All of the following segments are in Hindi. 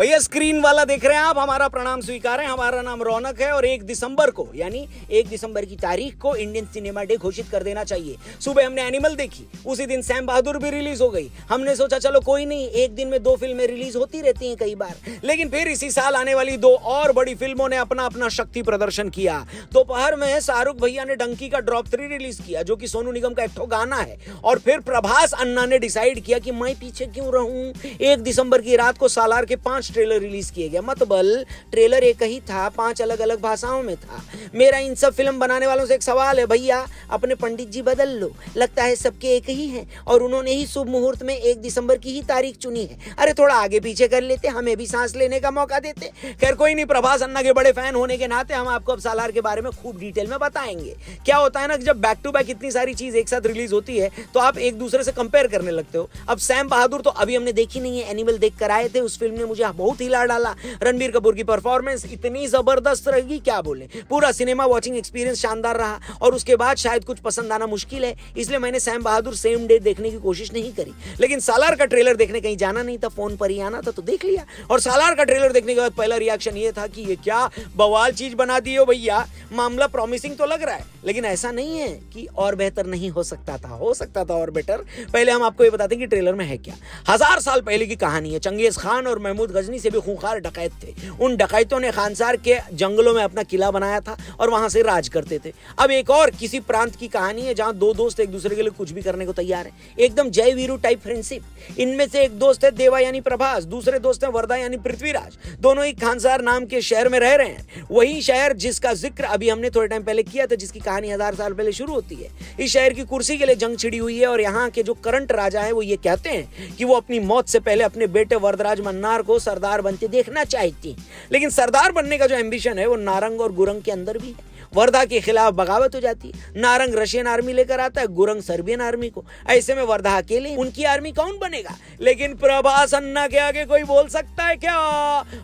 भैया स्क्रीन वाला देख रहे हैं आप, हमारा प्रणाम स्वीकार है, हमारा नाम रौनक है और एक दिसंबर को, यानी एक दिसंबर की तारीख को इंडियन सिनेमा डे घोषित कर देना चाहिए। सुबह हमने एनिमल देखी, उसी दिन सैम बहादुर भी रिलीज़ हो गई। हमने सोचा, चलो कोई नहीं, एक दिन में दो फ़िल्में रिलीज़ होती रहती हैं कई बार। लेकिन फिर इसी साल आने वाली दो और बड़ी फ़िल्मों ने अपना अपना शक्ति प्रदर्शन किया। दोपहर में शाहरुख भैया ने डंकी का ड्रॉप थ्री रिलीज़ किया, जो कि सोनू निगम का एक गाना है। और फिर प्रभास अन्ना ने डिसाइड किया कि मैं पीछे क्यों रहूँ? एक दिसंबर की रात को सालार के पाँच ट्रेलर रिलीज़ किए गए मतबल ट्रेलर एक ही था, पाँच अलग अलग भाषाओं में था। मेरा इन सब फ़िल्म बनाने वालों से एक सवाल है, भैया अपने पंडित जी बदल लो। लगता है सबके एक ही हैं और उन्होंने ही शुभ मुहूर्त में एक दिसंबर की ही तारीख चुनी है। अरे थोड़ा आगे पीछे कर लेते, हमें भी सांस लेने का मौका देते। खैर, कोई नहीं, प्रभास अन्ना के बड़े फ़ैन होने के नाते हम आपको अब सालार के बारे में खूब डिटेल में बताएँगे। क्या होता है ना जब बैक टू बैक इतनी सारी चीज़ एक साथ रिलीज़ होती है तो आप एक दूसरे से कंपेयर करने लगते हो। अब सैम बहादुर तो अभी हमने देखी नहीं है एनिमल देख कर आए थे, उस फ़िल्म ने मुझे बहुत हिला डाला। रणबीर कपूर की परफॉर्मेंस इतनी ज़बरदस्त रहेगी क्या बोले? पूरा सिनेमा वॉचिंग एक्सपीरियंस शानदार रहा और उसके बाद शायद कुछ पसंद आना मुश्किल है, इसलिए मैंने सैम बहादुर सेम डे देखने की कोशिश नहीं करी। लेकिन सालार का ट्रेलर देखने कहीं जाना नहीं था फ़ोन पर ही आना था तो देख लिया। और सालार का ट्रेलर देखने के बाद पहला रिएक्शन ये था कि ये क्या बवाल चीज़ बना दी हो भैया। मामला प्रॉमिसिंग तो लग रहा है, लेकिन ऐसा नहीं है कि और बेहतर नहीं हो सकता था। हो सकता था और बेटर पहले हम आपको ये बताते हैं कि ट्रेलर में है क्या। हज़ार साल पहले की कहानी है। चंगेज खान और महमूद गजनी से भी खूंखार डकैत थे। उन डकैतों ने खानसार के जंगलों में अपना किला बनाया था और वहाँ से राज करते थे। अब एक और किसी प्रांत की कहानी है जहाँ दो दोस्त एक दूसरे के लिए कुछ भी करने को तैयार है। एकदम जय वीरू टाइप फ्रेंडशिप इनमें से एक दोस्त है देवा यानी प्रभास, दूसरे दोस्त है वर्दा यानी पृथ्वीराज। दोनों ही खानसार नाम के शहर में रह रहे हैं। वही शहर जिसका ज़िक्र अभी हमने थोड़े टाइम पहले किया था, जिसकी कहानी हज़ार साल पहले शुरू होती है। इस शहर की कुर्सी के लिए जंग छिड़ी हुई है और यहाँ के जो करंट राजा है, वो ये कहते हैं कि वो अपनी मौत से पहले अपने बेटे वरदराज मन्नार को सरदार बनते देखना चाहती लेकिन सरदार बनने का जो एम्बिशन है, वो नारंग और गुरंग के अंदर भी है। वर्धा के खिलाफ बगावत हो जाती है। नारंग रशियन आर्मी लेकर आता है, गुरंग सर्बियन आर्मी को। ऐसे में वर्धा अकेले, उनकी आर्मी कौन बनेगा? लेकिन प्रभास अन्ना के आगे कोई बोल सकता है क्या?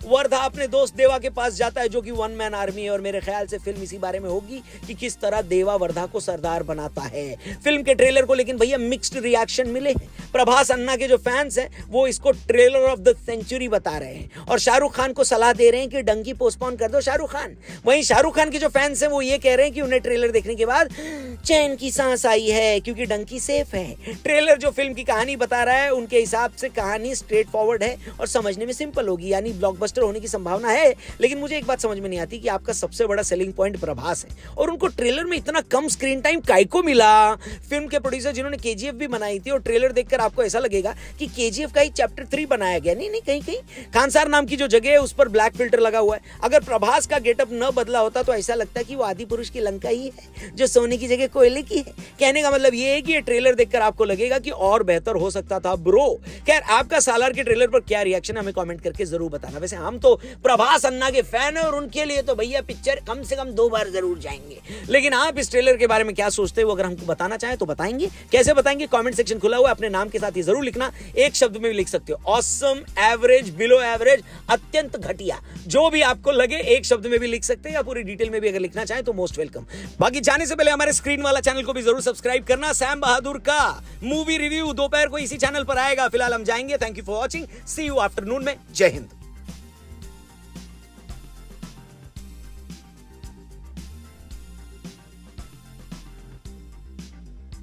वर्धा अपने दोस्त देवा के पास जाता है, जो कि वन मैन आर्मी है, और मेरे ख्याल से फ़िल्म इसी बारे में होगी कि किस तरह देवा वर्धा को सरदार बनाता है। फ़िल्म के ट्रेलर को लेकिन भैया मिक्स्ड रिएक्शन मिले हैं। प्रभास अन्ना के जो फैंस हैं, वो इसको ट्रेलर ऑफ़ द सेंचुरी बता रहे हैं। और शाहरुख खान को सलाह दे रहे हैं कि डंकी पोस्टपोन कर दो शाहरुख खान। वहीं शाहरुख खान के जो फैंस हैं वो ये कह रहे हैं कि उन्हें ट्रेलर देखने के बाद चैन की सांस आई है, क्योंकि डंकी सेफ़ है। ट्रेलर जो फ़िल्म की कहानी बता रहा है, उनके हिसाब से कहानी स्ट्रेट फॉरवर्ड है और समझने में सिंपल होगी, यानी ब्लॉकबस्टर होने की संभावना है। लेकिन मुझे एक बात समझ में नहीं आती कि आपका सबसे बड़ा सेलिंग पॉइंट प्रभास है। और उनको ट्रेलर में इतना कम स्क्रीन टाइम काय को मिला। फ़िल्म के प्रोड्यूसर जिन्होंने के भी बनाई थी, और ट्रेलर देखकर आपको ऐसा लगेगा कि के का ही चैप्टर थ्री बनाया गया। नहीं नहीं, कहीं कहीं। खानसार नाम की जो जगह है, उस पर ब्लैक फ़िल्टर लगा हुआ है। अगर प्रभास का गेटअप न बदला होता तो ऐसा लगता है कि वो आदि पुरुष की लंका ही है, जो सोने की जगह कोयले की है। कहने का मतलब ये है कि ये ट्रेलर देखकर आपको लगेगा कि और बेहतर हो सकता था ब्रो खैर, आपका सालार के ट्रेलर पर क्या रिएक्शन हमें कमेंट करके ज़रूर बताना। वैसे हम तो प्रभास अन्ना के फ़ैन है और उनके लिए तो भैया पिक्चर कम से कम दो बार ज़रूर जाएँगे। लेकिन आप इस ट्रेलर के बारे में क्या सोचते हो, अगर हमको बताना चाहें तो बताएँगे। कैसे बताएँगे? कमेंट सेक्शन खुला हुआ अपने नाम के साथ ही ज़रूर लिखना। एक शब्द में भी लिख सकते हो ऑसम एवरेज बिलो एवरेज अत्यंत घटिया। जो भी आपको लगे, एक शब्द में भी लिख सकते हैं या पूरी डिटेल में भी अगर लिखना चाहें तो मोस्ट वेलकम बाकी जाने से पहले हमारे स्क्रीन वाला चैनल को भी ज़रूर सब्सक्राइब करना। सैम बहादुर का मूवी रिव्यू दोपहर को इसी चैनल पर आएगा। फ़िलहाल हम जाएँगे। Thank you for watching see you afternoon में। जय हिंद।